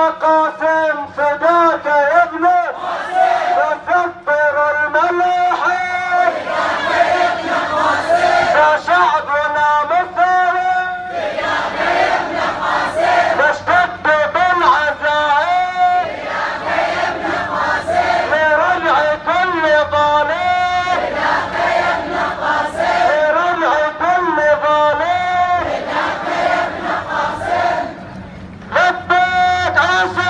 خلق Jennifer!